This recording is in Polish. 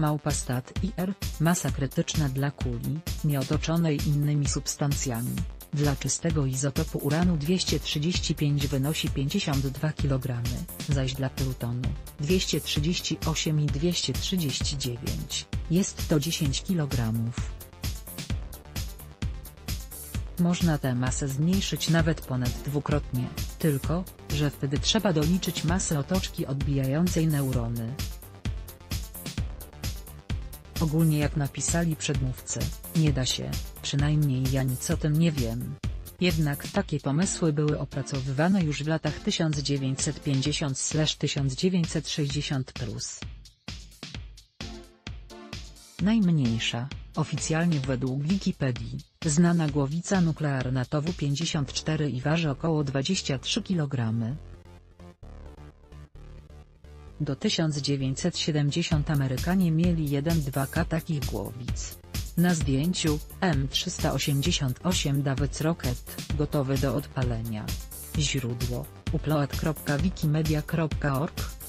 Małpastat IR, masa krytyczna dla kuli, nieotoczonej innymi substancjami. Dla czystego izotopu uranu 235 wynosi 52 kg, zaś dla plutonu 238 i 239, jest to 10 kg. Można tę masę zmniejszyć nawet ponad dwukrotnie, tylko, że wtedy trzeba doliczyć masę otoczki odbijającej neurony. Ogólnie jak napisali przedmówcy, nie da się, przynajmniej ja nic o tym nie wiem. Jednak takie pomysły były opracowywane już w latach 1950-1960. Najmniejsza, oficjalnie według Wikipedii, znana głowica nuklearna to W-54 i waży około 23 kg. Do 1970 Amerykanie mieli 1-2K takich głowic. Na zdjęciu, M388 Davids Rocket, gotowy do odpalenia. Źródło, upload.wikimedia.org